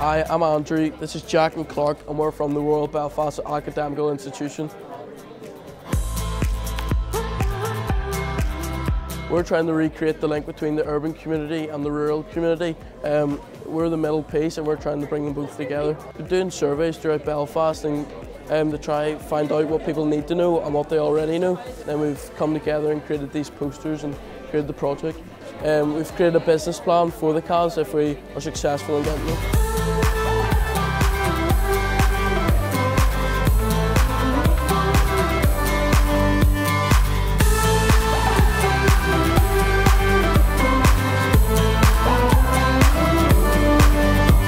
Hi, I'm Andrew. This is Jack and Clark, and we're from the Royal Belfast Academical Institution. We're trying to recreate the link between the urban community and the rural community. Um, we're the middle piece and we're trying to bring them both together. We're doing surveys throughout Belfast and um, to try find out what people need to know and what they already know. Then we've come together and created these posters and created the project. Um, we've created a business plan for the CAS if we are successful in getting them.